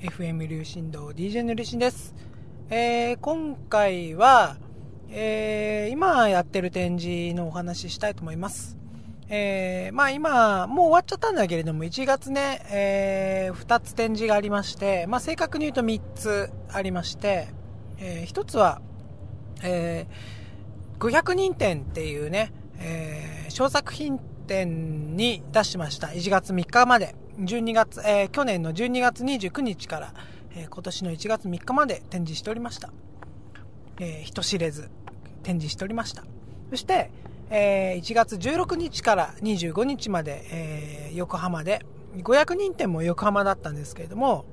FM 流進道 DJ の流進です。えー、今回は、えー、今やってる展示のお話ししたいと思います。えー、まあ今、もう終わっちゃったんだけれども、1月ね、えー、2つ展示がありまして、まあ正確に言うと3つありまして、えー、1つは、えー、500人展っていうね、えー、小作品展に出しました。1月3日まで。12月、えー、去年の12月29日から、えー今年の1月3日まで展示しておりました。えー人知れず展示しておりました。そして、えー1月16日から25日まで、えー横浜で、500人展も横浜だったんですけれども、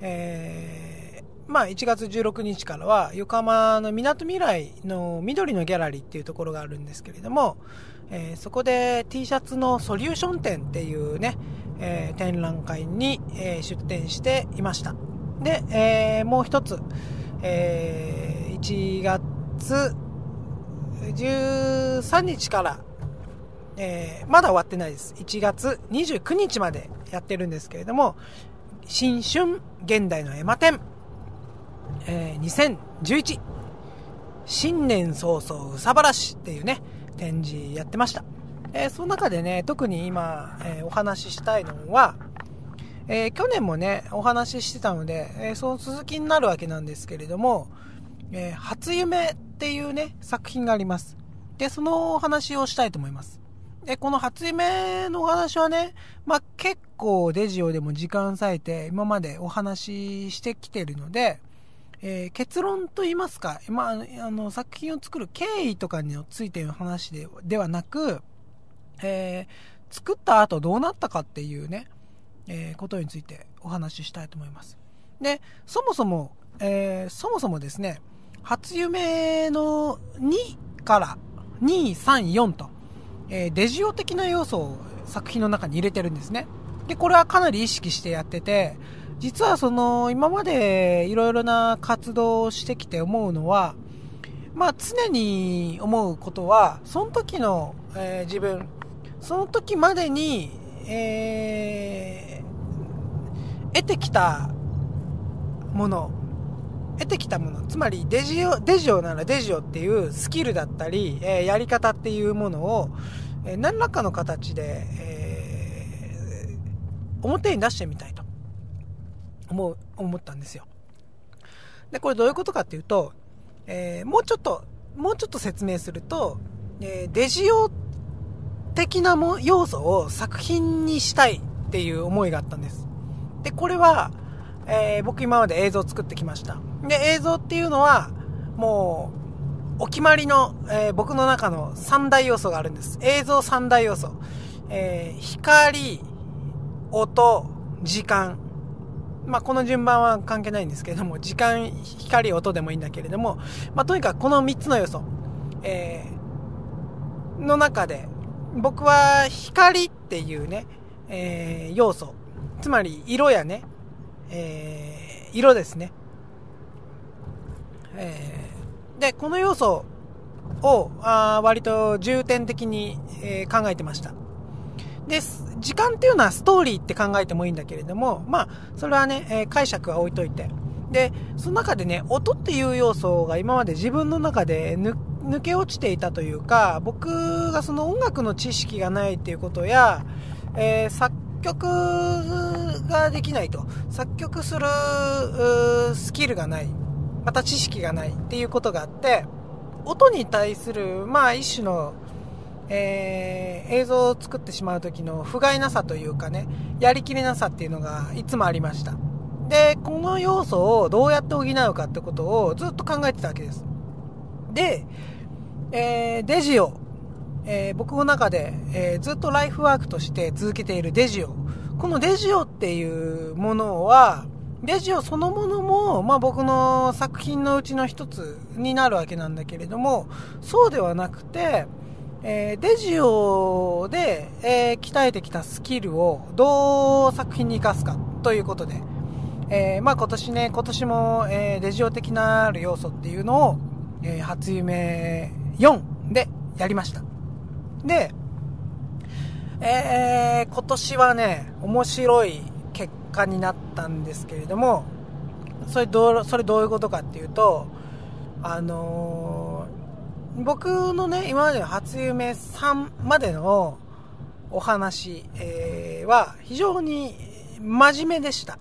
えーまあ1月16日からは横浜のみなとみらいの緑のギャラリーっていうところがあるんですけれども、えーそこで T シャツのソリューション展っていうね、えー展覧会に、えー出展していました。で、えーもう一つ、えー1月13日から、えーまだ終わってないです。1月29日までやってるんですけれども、新春現代のエマ展、えー2011新年早々うさばらしっていうね、展示やってました。えーその中でね、特に今、えーお話ししたいのは、え去年もね、お話ししてたので、えその続きになるわけなんですけれども、え初夢っていうね、作品があります。で、そのお話をしたいと思います。で、この初夢のお話はね、まあ、結構デジオでも時間割いて今までお話ししてきてるので、えー結論と言いますか、まあ、あの作品を作る経緯とかについての話でではなく、えー作った後どうなったかっていうね、えーことについてお話ししたいと思います。で、そもそも、えーそもそもですね、初夢の2から2、3、4と、えーデジオ的な要素を作品の中に入れてるんですね。で、これはかなり意識してやってて、実はその、今までいろいろな活動をしてきて思うのは、まあ常に思うことは、その時の、えー自分、その時までに、えー得てきたもの、得てきたもの、つまりデジオ、デジオならデジオっていうスキルだったり、えーやり方っていうものを、え何らかの形で、え表に出してみたいと。思う、思ったんですよ。で、これどういうことかっていうと、えーもうちょっと、もうちょっと説明すると、えーデジオ的なも要素を作品にしたいっていう思いがあったんです。で、これは、えー僕今まで映像を作ってきました。で、映像っていうのは、もう、お決まりの、えー僕の中の三大要素があるんです。映像三大要素。えー光、音、時間。まあ、この順番は関係ないんですけれども、時間、光、音でもいいんだけれども、まあ、とにかくこの三つの要素、えーの中で、僕は光っていうね、えー要素、つまり色やね、えー色ですね。えーで、この要素をあ割と重点的に、えー考えてました。で、時間っていうのはストーリーって考えてもいいんだけれども、まあ、それはね、えー解釈は置いといて。で、その中でね、音っていう要素が今まで自分の中で抜け落ちていたというか、僕がその音楽の知識がないっていうことや、えー作曲ができないと。作曲するスキルがない。また知識がないっていうことがあって、音に対する、まあ一種の、えー映像を作ってしまう時の不甲斐なさというかね、やりきれなさっていうのがいつもありました。で、この要素をどうやって補うかってことをずっと考えてたわけです。で、えーデジオ、えー僕の中で、えーずっとライフワークとして続けているデジオ。このデジオっていうものは、デジオそのものも、まあ僕の作品のうちの一つになるわけなんだけれども、そうではなくて、えーデジオで、えー鍛えてきたスキルをどう作品に活かすかということで、えーまあ今年ね、今年も、えーデジオ的なある要素っていうのを、え初夢4でやりました。で、えー今年はね、面白い結家になったんですけれども、それどう、それどういうことかっていうと、あの、僕のね、今までの初夢さんまでのお話、えー、は非常に真面目でした。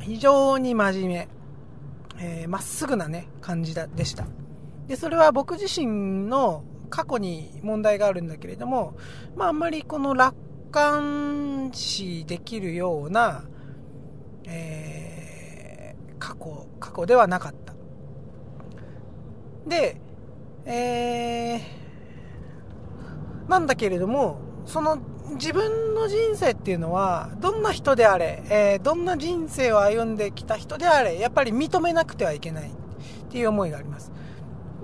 非常に真面目。えー、まっすぐなね、感じだでした。で、それは僕自身の過去に問題があるんだけれども、まああんまりこの楽観視できるような、えー、過去、過去ではなかった。で、えー、なんだけれども、その自分の人生っていうのは、どんな人であれ、えー、どんな人生を歩んできた人であれ、やっぱり認めなくてはいけないっていう思いがあります。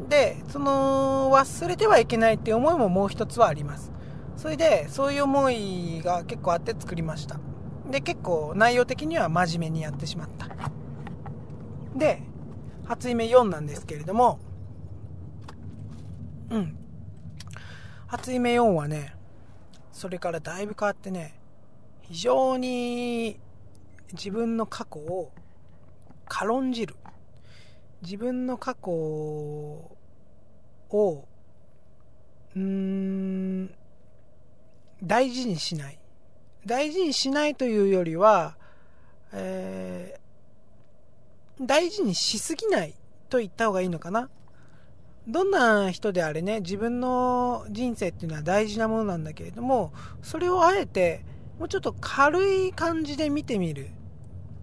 で、その、忘れてはいけないっていう思いももう一つはあります。それで、そういう思いが結構あって作りました。で、結構内容的には真面目にやってしまった。で、初夢4なんですけれども、うん。初夢4はね、それからだいぶ変わってね、非常に自分の過去を軽んじる。自分の過去を、うーん、大事にしない。大事にしないというよりは、えー、大事にしすぎないと言った方がいいのかな。どんな人であれね、自分の人生っていうのは大事なものなんだけれども、それをあえて、もうちょっと軽い感じで見てみる。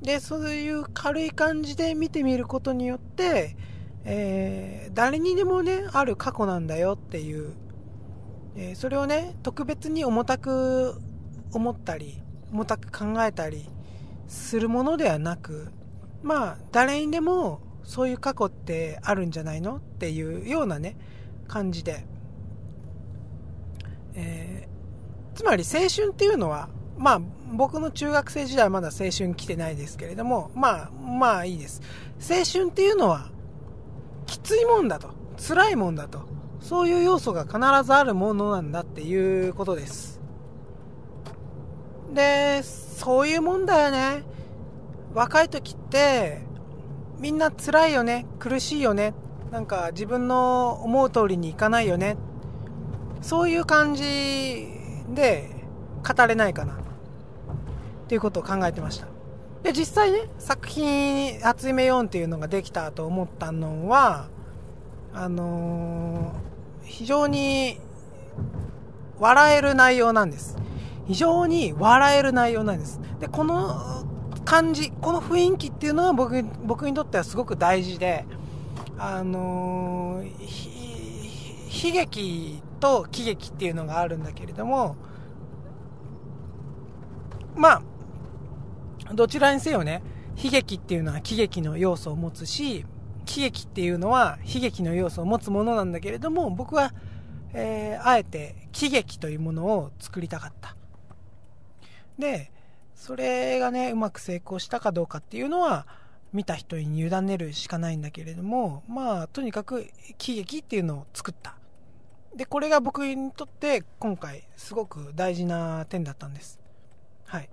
で、そういう軽い感じで見てみることによって、えー、誰にでもね、ある過去なんだよっていう、えー、それをね、特別に重たく思ったり、重たく考えたりするものではなく、まあ、誰にでもそういう過去ってあるんじゃないの？っていうようなね、感じで、えー、つまり青春っていうのは、まあ、僕の中学生時代はまだ青春来てないですけれども、まあ、まあいいです。青春っていうのは、きついもんだと。辛いもんだと。そういう要素が必ずあるものなんだっていうことです。で、そういうもんだよね。若い時って、みんな辛いよね、苦しいよね、なんか自分の思う通りにいかないよね、そういう感じで語れないかな、っていうことを考えてました。で、実際ね、作品、初夢4っていうのができたと思ったのは、あのー、非常に笑える内容なんです。非常に笑える内容なんです。で、この感じ、この雰囲気っていうのは僕僕にとってはすごく大事で、あのー、悲劇と喜劇っていうのがあるんだけれども、まあ、どちらにせよね、悲劇っていうのは喜劇の要素を持つし、喜劇っていうのは悲劇の要素を持つものなんだけれども、僕は、えー、あえて喜劇というものを作りたかった。で、それがね、うまく成功したかどうかっていうのは、見た人に委ねるしかないんだけれども、まあ、とにかく喜劇っていうのを作った。で、これが僕にとって今回すごく大事な点だったんです。はい。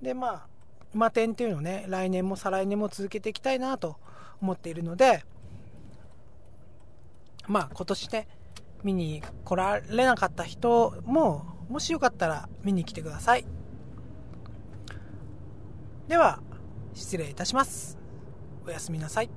で、まあ、馬展っていうのをね、来年も再来年も続けていきたいなと思っているので、まあ、今年ね、見に来られなかった人も、もしよかったら見に来てください。では、失礼いたします。おやすみなさい。